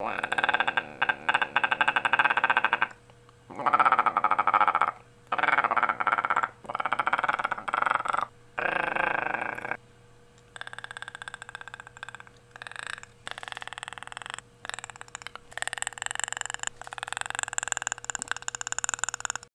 Wow.